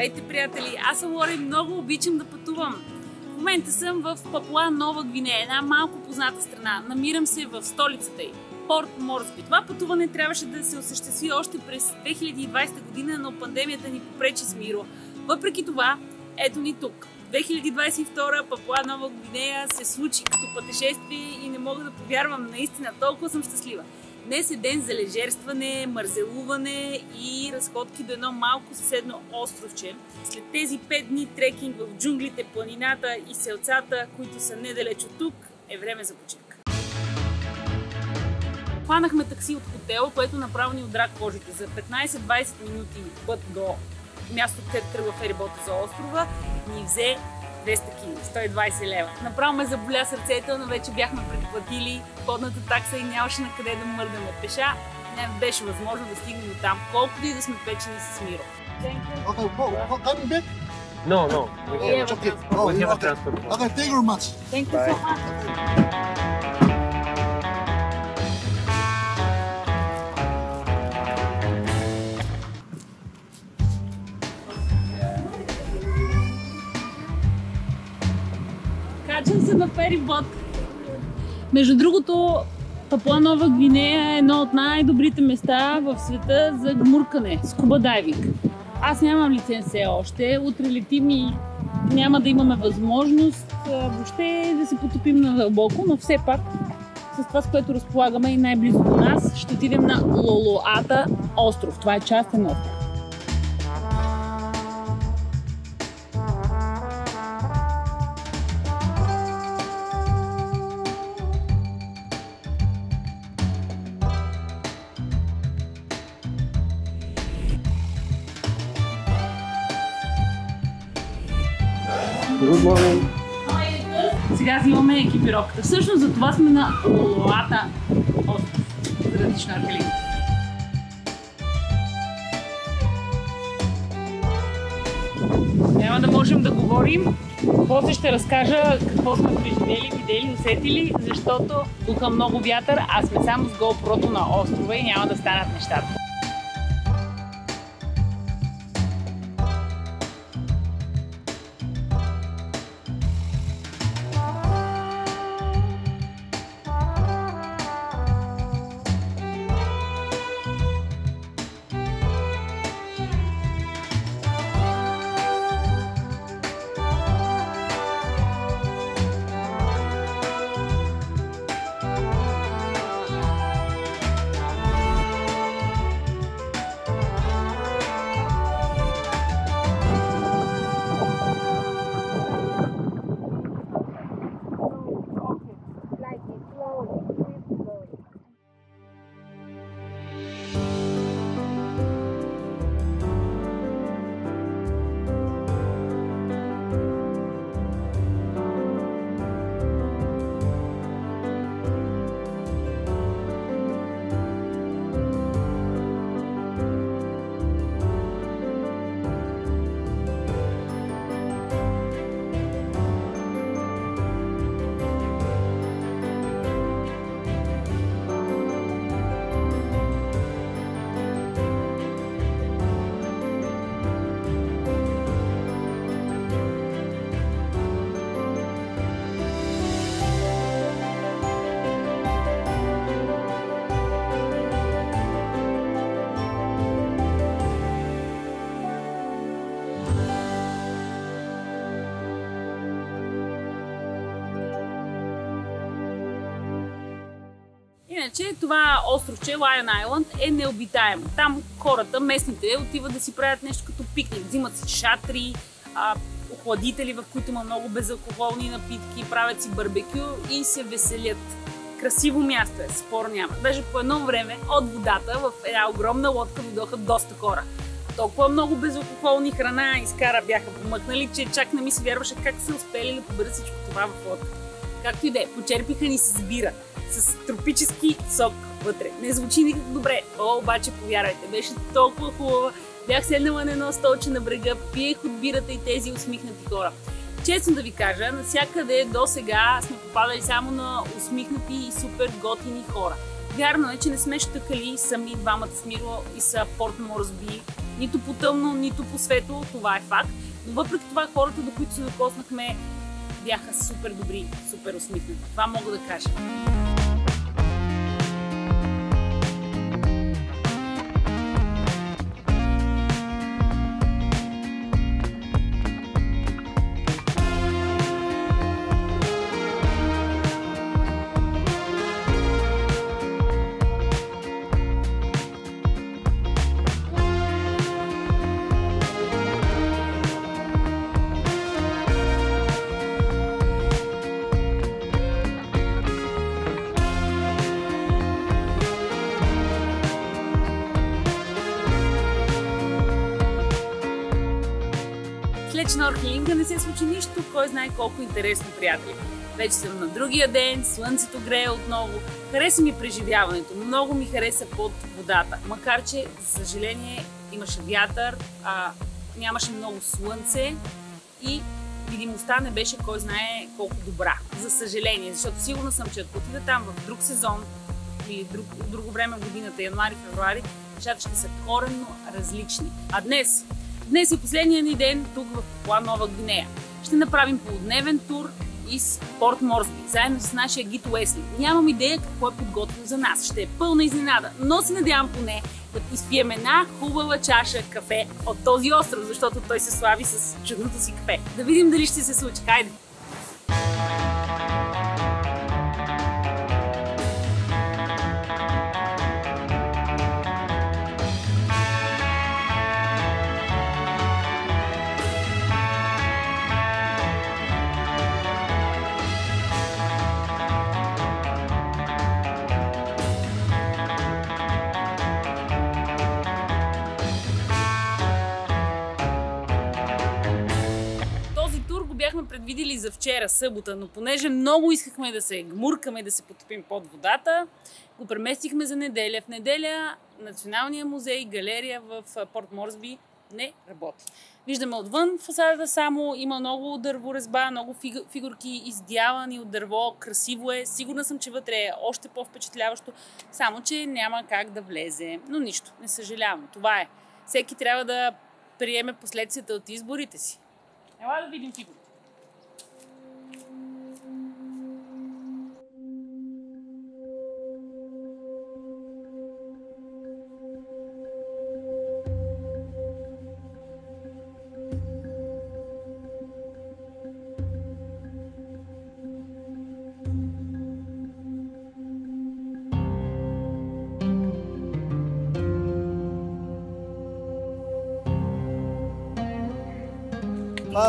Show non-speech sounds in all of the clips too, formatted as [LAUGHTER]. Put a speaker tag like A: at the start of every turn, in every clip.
A: Здравейте, приятели! Аз съм Лора и много обичам да пътувам. В момента съм в Папуа Нова Гвинея, една малко позната страна. Намирам се в столицата й, Порт Морсби. Това пътуване трябваше да се осъществи още през 2020 година, но пандемията ни попречи с миро. Въпреки това, ето ни тук. 2022 Папуа Нова Гвинея се случи като пътешествие и не мога да повярвам, наистина толкова съм щастлива. Днес е ден за лежерстване, мързелуване и разходки до едно малко съседно островче. След тези 5 дни трекинг в джунглите, планината и селцата, които са недалеч от тук, е време за почивка. Хванахме такси от хотел, което направо ни отдра кожите. За 15-20 минути път до мястото, където тръгва ферибота за острова, ни взе 200 кг, 120 лева. Направо ме заболя сърцето, но вече бяхме предплатили подната такса и нямаше на къде да мърдаме пеша. Не беше възможно да стигнем до там, колкото и да сме печени с Миро.
B: Okay, well, well, coming back?
C: No, no. We have,
B: Okay.
C: we
B: Oh,
C: have a transport.
B: Okay, thank you very much.
A: Thank you so much. Качвам се на ферибот. Между другото, Папуа Нова Гвинея е едно от най-добрите места в света за гмуркане, скуба дайвинг. Аз нямам лиценз още. Утре летим и няма да имаме възможност въобще да се потопим надълбоко, но все пак с това, с което разполагаме и най-близо до нас, ще отидем на Лолоата остров. Това е частен остров.
C: Good morning.
A: Сега взимаме екипировката. Всъщност за това сме на Лолоата остров. Заради шнорхелинг. Няма да можем да говорим. После ще разкажа какво сме преживели, видели, усетили, защото духа много вятър, а сме само с GoPro на острова и няма да станат нещата. Иначе това островче, Lion Island, е необитаемо. Там хората, местните, отиват да си правят нещо като пикник. Взимат си шатри, а, охладители, в които има много безалкохолни напитки, правят си барбекю и се веселят. Красиво място е, спор няма. Даже по едно време от водата в една огромна лодка дойдоха доста хора. Толкова много безалкохолни храна и скара бяха помъкнали, че чак не ми се вярваше как са успели да поберат всичко това в лодка. Както и да е, почерпиха ни с бира, с тропически сок вътре. Не звучи никак добре, о, обаче повярвайте, беше толкова хубава. Бях седнала на едно столче на брега, пиех от бирата и тези усмихнати хора. Честно да ви кажа, навсякъде до сега сме попадали само на усмихнати и супер готини хора. Вярно е, че не сме щъкали сами двамата с Миро и са Порт Морсби Нито по тъмно, нито по светло, това е факт. Но въпреки това хората, до които се докоснахме, бяха супер добри, супер усмихнати. Това мога да кажа. След шнорхелинга не се случи нищо, кой знае колко интересно, приятели. Вече съм на другия ден, слънцето грее отново. Хареса ми преживяването, много ми хареса под водата. Макар, че, за съжаление, имаше вятър, а, нямаше много слънце и видимостта не беше кой знае колко добра. За съжаление, защото сигурна съм, че ако отида там в друг сезон или друг, друго време в годината, януари, февруари, нещата ще са коренно различни. А днес, Днес е последния ни ден тук в Папуа Нова Гвинея. Ще направим полудневен тур из Порт Морсби, заедно с нашия гид Уесли. Нямам идея какво е подготвено за нас. Ще е пълна изненада, но се надявам поне да изпием една хубава чаша кафе от този остров, защото той се слави с чудното си кафе. Да видим дали ще се случи. Хайде! Предвидили за вчера, събота, но понеже много искахме да се гмуркаме, да се потопим под водата, го преместихме за неделя. В неделя Националния музей, галерия в Порт Морсби не работи. Виждаме отвън фасадата само, има много дърворезба, много фиг- фигурки издявани от дърво, красиво е. Сигурна съм, че вътре е още по-впечатляващо, само че няма как да влезе. Но нищо, не съжалявам. Това е. Всеки трябва да приеме последствията от изборите си. Ела да видим фигурите.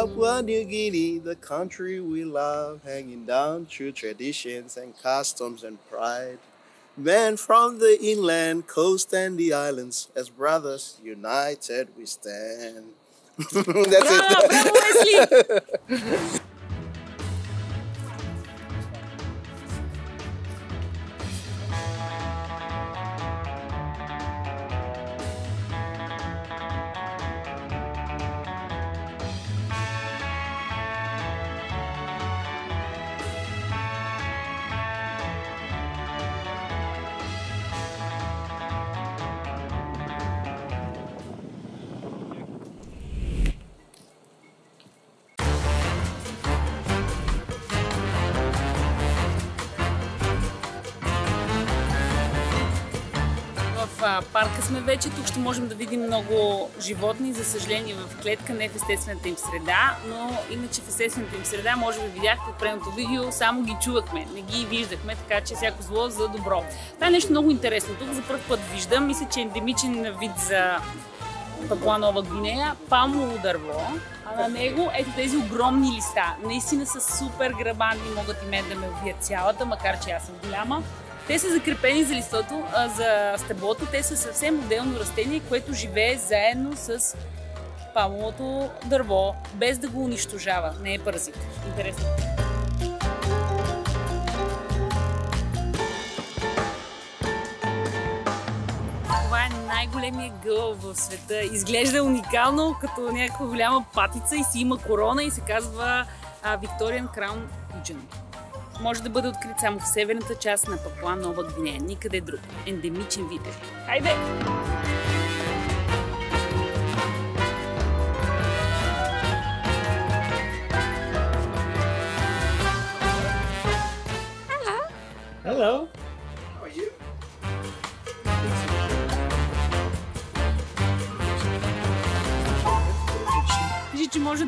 D: Papua New Guinea, the country we love, hanging down true traditions and customs and pride. Men from the inland coast and the islands, as brothers united we stand. [LAUGHS] That's it. [LAUGHS]
A: парка сме вече, тук ще можем да видим много животни, за съжаление в клетка, не в естествената им среда, но иначе в естествената им среда, може би видяхте от предното видео, само ги чувахме, не ги виждахме, така че всяко зло за добро. Това е нещо много интересно. Тук за първ път виждам, мисля, че е ендемичен вид за Папуа Нова Гвинея, палмово дърво, а на него ето тези огромни листа. Наистина са супер грабанни, могат и мен да ме убият цялата, макар че аз съм голяма. Те са закрепени за листото, а, за стеблото. Те са съвсем отделно растение, което живее заедно с палмовото дърво, без да го унищожава. Не е паразит. Интересно. Това е най-големия гъл в света. Изглежда уникално, като някаква голяма патица и си има корона и се казва Victorian Crown Pigeon. Може да бъде открит само в северната част на Папуа Нова Гвинея, никъде друг. Ендемичен вид. Хайде!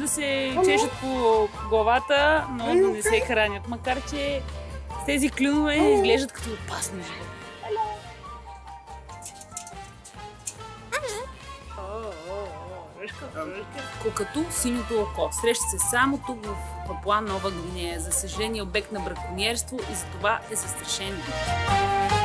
A: Да се чешат по главата, но да не се хранят. Макар, че с тези клюнове изглеждат като опасни животни. Кокато синьото око. Среща се само тук в Папуа Нова Гвинея. За съжаление обект на браконьерство и затова е застрашен. вид.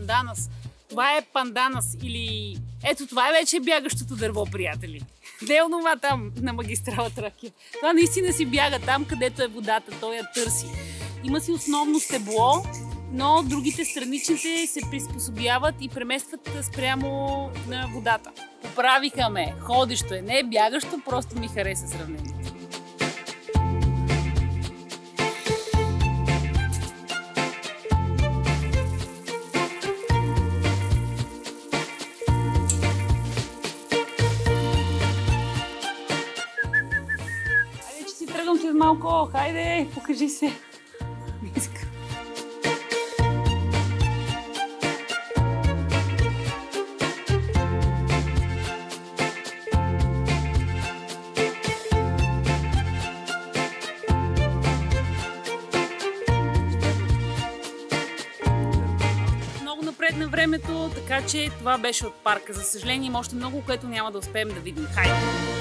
A: Панданас. Това е панданас или... Ето това е вече бягащото дърво, приятели. Не е онова там на магистрала Тракия. Това наистина си бяга там, където е водата. Той я търси. Има си основно стебло, но другите страничните се приспособяват и преместват спрямо на водата. Поправиха ме. Ходещо е. Не е бягащо, просто ми хареса сравнението. Малко. Хайде, покажи се. Не иска. Много напред на времето, така че това беше от парка. За съжаление има още много, което няма да успеем да видим. Хайде!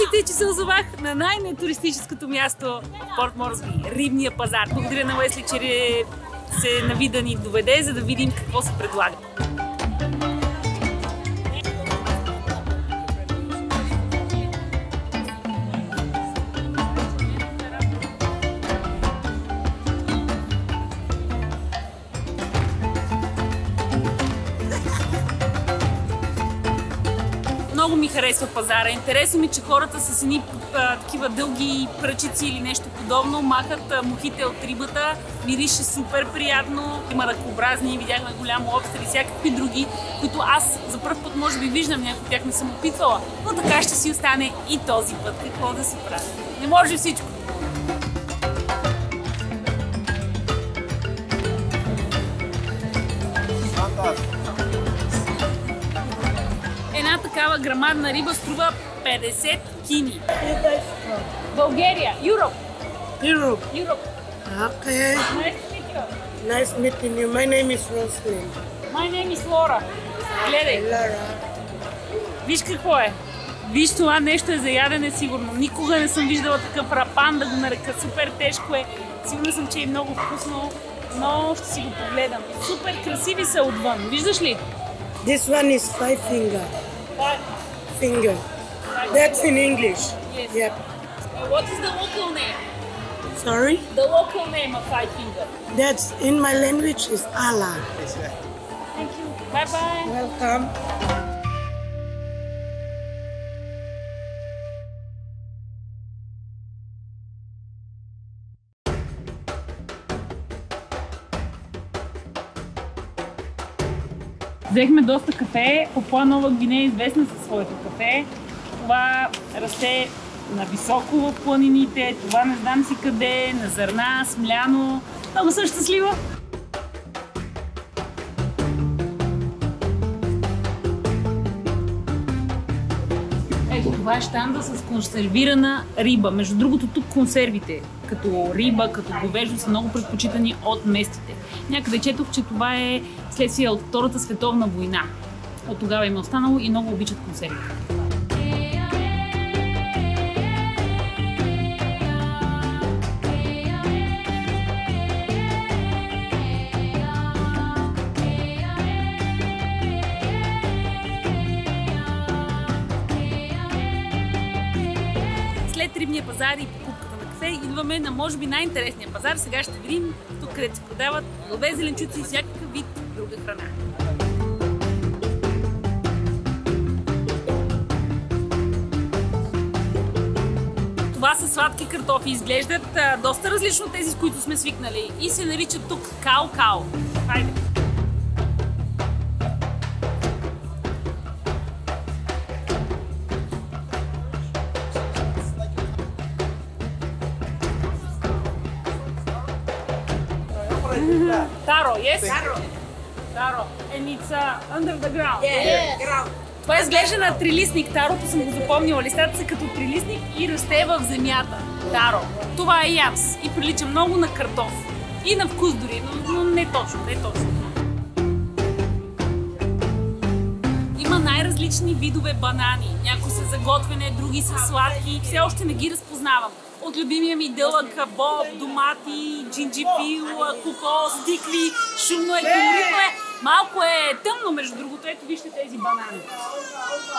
A: Мислите, че се озовах на най-нетуристическото място в Порт Морсби? Рибния пазар. Благодаря на Уесли, че се нави да ни доведе, за да видим какво се предлага. Харесва пазара. Интересно ми, че хората с едни такива дълги пръчици или нещо подобно махат мухите от рибата. Мирише супер приятно. Има ръкообразни, видяхме голям лобстер и всякакви други, които аз за първ път може би виждам, някой тях не съм опитвала. Но така ще си остане и този път. Какво да си прави? Не може всичко. Такава грамадна риба струва 50 кини. България, Европ,
E: Europe.
A: Европ.
E: Okay.
A: Nice to meet you.
E: Nice meeting you. My name is Roslyn.
A: My name is Laura. Гледай,
E: Lara.
A: виж какво е. Виж това нещо е за ядене сигурно. Никога не съм виждала такъв рапан да го нарека. Супер тежко е. Сигурна съм, че е много вкусно, но ще си го погледам. Супер красиви са отвън. Виждаш ли?
E: This one is five finger. Finger. That's in English.
A: Yes.
E: Yep.
A: Uh, what is the local name?
E: Sorry.
A: The local name of five finger.
E: That's in my language is Allah.
A: Thank you. Bye bye.
E: Welcome.
A: Взехме доста кафе. Папуа Нова Гвинея е известна със своето кафе. Това расте на високо в планините, това не знам си къде, на зърна, смляно. Много съм щастлива. Ето, това е щанда с консервирана риба. Между другото, тук консервите, като риба, като говеждо, са много предпочитани от местите. Някъде четох, че това е следствие от Втората световна война. От тогава им е останало и много обичат консервите. след рибния пазар и покупката на кафе идваме на може би най-интересния пазар. Сега ще видим тук, където се продават плодове, зеленчуци и всякакъв вид друга храна. Това са сладки картофи. Изглеждат доста различно от тези, с които сме свикнали. И се наричат тук као-као. Хайде. Таро, yes? Таро. Таро. And it's uh, under the ground.
E: Yes.
A: Това изглежда на трилистник. Тарото съм го запомнила. Листата са като трилистник и расте в земята. Таро. Това е ябс и прилича много на картоф. И на вкус дори, но, но не точно, не точно. Има най-различни видове банани. Някои са за готвене, други са сладки. Все още не ги разпознавам. От любимия ми дълъг боб, домати, джинджифил, кокос, стикли. Шумно е, колоритно е. Малко е тъмно, между другото. Ето вижте тези банани.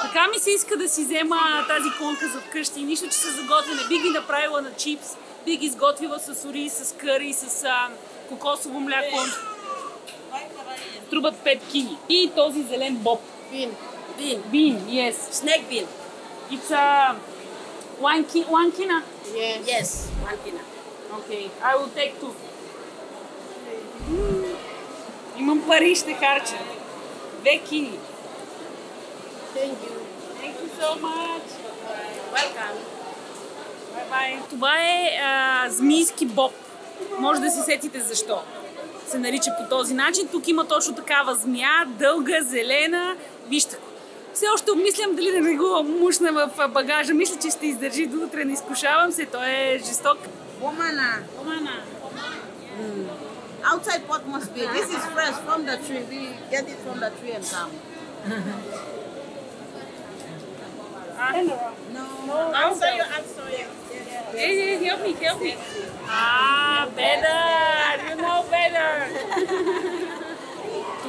A: Така ми се иска да си взема тази конка за вкъщи. Нищо, че са заготвяне. Би ги направила на чипс, би ги изготвила с ориз, с къри, с а, кокосово мляко. Струват 5 кини. И този зелен боб.
E: Bean. Bean.
A: Bean, yes.
E: Snake bean.
A: It's a one, ki- one kina.
E: Yes. Yes. One kina.
A: Okay, I will take two. Mm. Имам пари, ще харча. Две кини.
E: Thank you.
A: Thank you so much.
E: Welcome.
A: Bye bye. Това е а, змийски боб. Може да се сетите защо се нарича по този начин. Тук има точно такава змия, дълга, зелена. Вижте. Все още обмислям дали да не го мушна в багажа. Мисля, че ще издържи до утре. Не изкушавам се. Той е жесток.
F: Womana.
A: Омана.
F: Outside pot must be. This is fresh from the tree. We get it from the tree and come. No.
A: Outside
F: you outside.
A: Hey, hey, help me, help me. Ah, better. You know better.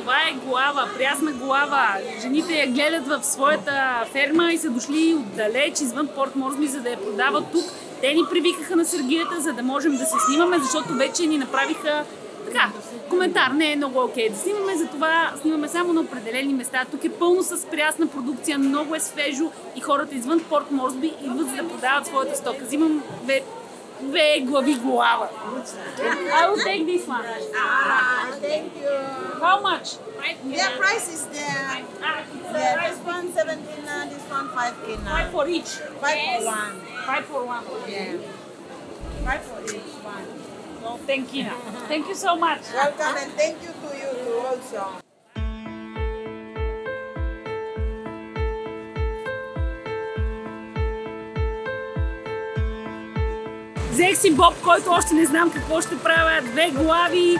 A: Това е глава, прясна глава. Жените я гледат в своята ферма и са дошли отдалеч, извън Порт Морсби, за да я продават тук. Те ни привикаха на сергията, за да можем да се снимаме, защото вече ни направиха така, коментар. Не е много окей да снимаме, затова снимаме само на определени места. Тук е пълно с прясна продукция, много е свежо и хората извън Порт Морсби идват за да продават своята стока. Взимам две, big will big guava. I will take this one.
F: Ah, thank you.
A: How much?
F: Their price is there. Yeah, this one 17 this one 5 k.
A: Five for each?
F: Five yes. for one.
A: Five for one.
F: Yeah. Five for each one.
A: No, thank you. thank you so much.
F: Welcome and thank you to you too also.
A: Взех си боб, който още не знам какво ще правя. Две глави,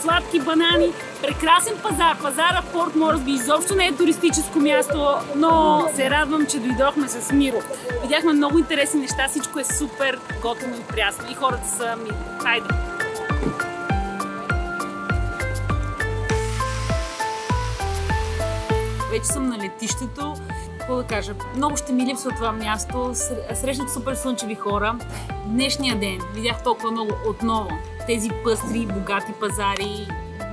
A: сладки банани. Прекрасен пазар. Пазара в Порт Морсби изобщо не е туристическо място, но се радвам, че дойдохме с Миро. Видяхме много интересни неща, всичко е супер готино и прясно и хората са мили. Хайде! Вече съм на летището. Какво да кажа? Много ще ми липсва това място. Ср- Срещнах супер слънчеви хора. Днешния ден видях толкова много отново. Тези пъстри, богати пазари.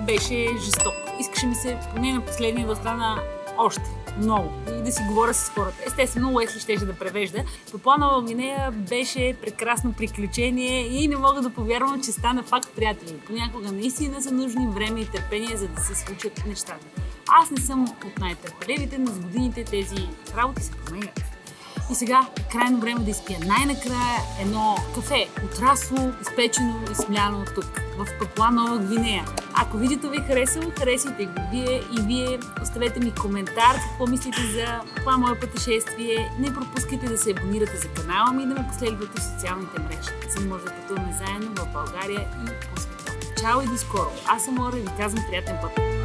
A: Беше жестоко. Искаше ми се поне на последния да остана още много и да си говоря с хората. Естествено, Уесли щеше да превежда. Папуа Нова Гвинея беше прекрасно приключение и не мога да повярвам, че стана факт, приятели. Понякога наистина са нужни време и търпение, за да се случат нещата. Аз не съм от най-търпеливите, но с годините тези работи се променят. И сега е крайно време да изпия най-накрая едно кафе, отрасло, изпечено и смляно тук, в Папуа Нова Гвинея. Ако видеото ви е харесало, харесайте го вие и вие. Оставете ми коментар какво мислите за това мое пътешествие. Не пропускайте да се абонирате за канала ми и да ме последвате в социалните мрежи, за да може да пътуваме заедно в България и по света. Чао и до скоро! Аз съм Лора и ви казвам приятен път!